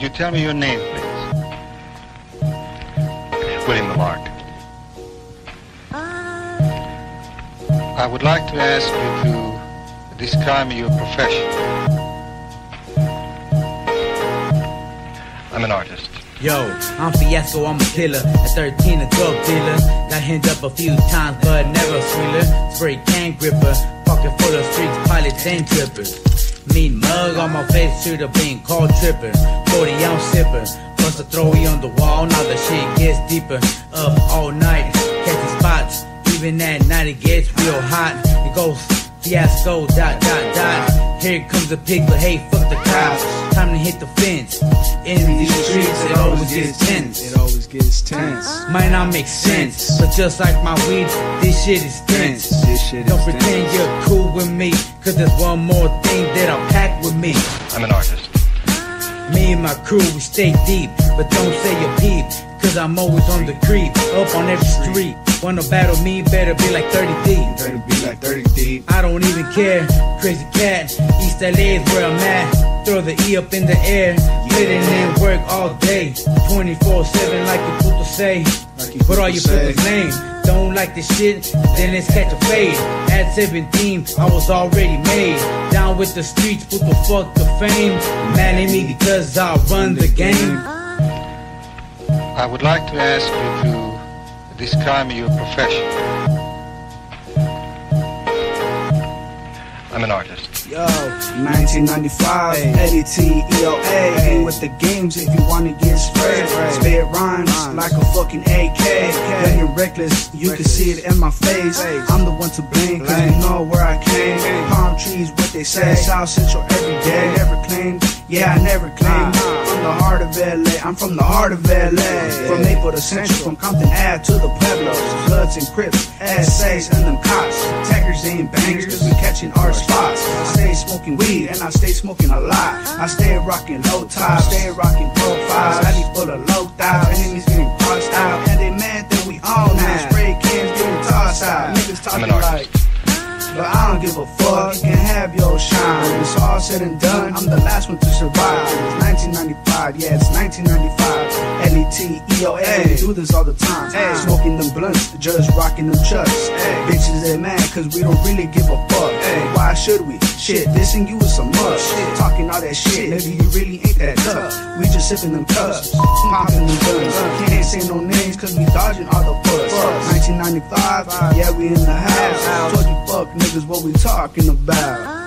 you tell me your name, please? William Lamarck. Uh. I would like to ask you to describe your profession. I'm an artist. Yo, I'm Pheasco, I'm a killer. At 13, a drug dealer. Got hit up a few times, but never a thriller. Spray can gripper. Pocket full of streets, pilots and trippers. Mean mug on my face, should've been called tripper. 40 ounce sipper. Plus a throwy on the wall, now the shit gets deeper. Up all night, catching spots. Even at night it gets real hot. It goes Pheasco, dot, dot, dot. Here comes the pig, but hey, fuck the cows. Time to hit the fence. In these streets, it always gets tense. It always gets tense. Might not make sense, but just like my weed, this shit is dense. This shit Don't pretend dense. you're cool with me, cause there's one more thing that I'll pack with me. I'm an artist. Me and my crew, we stay deep, but don't say you peep, cause I'm always on the creep, up on every street. Wanna battle me, better be like 30 deep. 30 be like 30 deep. I don't even care, crazy cat, East LA is where I'm at. Throw the E up in the air, putting in work all day, 24-7 like you people say. Like But all people you say. people's lame. Don't like this shit, then let's catch a fade. At 17, I was already made. Down with the streets, put the fuck the fame. Mad at me because I run the game. I would like to ask you to describe your profession. I'm an artist. Yo, 1995, Eddie T, EOA. Hang with the games if you wanna get sprayed. Spit rhymes like a fucking AK. Young and reckless, you can see it in my face. I'm the one to blame, cause you know where I came. Palm trees, what they say. South Central every day. Never claimed, yeah, I never claimed. From the heart of LA, I'm from the heart of LA. From Maple to Central, from Compton Ave to the Pueblos. Bloods and Crips, essays and them cops. Taggers ain't bangers, catching our spots. I stay smoking weed and I stay smoking a lot. I stay rocking low tops, stay rocking profiles. I be full of low thighs, enemies getting crossed out. And they mad that we on now. Spray cans getting tossed out. Niggas talking like. But I don't give a fuck, you can have your shine. When it's all said and done, I'm the last one to survive. It's 1995, yeah, it's 1995. L-E-T, E-O-A, we do this all the time. Smoking them blunts, just rocking them chucks. Bitches, they mad cause we don't really give a fuck. Why should we? Shit, this and you is some must. Talking all that shit, maybe you really ain't that tough. We just sipping them cups, popping them guns. Can't say no names cause we dodging all the fuss. 1995, yeah, we in the house. Told you fuck niggas what we talking about.